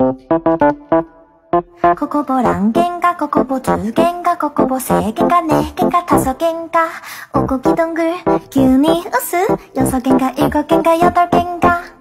ここぼらんげんがここぼ通げんがここぼせげんがねげんがたそげんがおこきどんぐきゅうにうすよそげんがいごげんがよどげんが。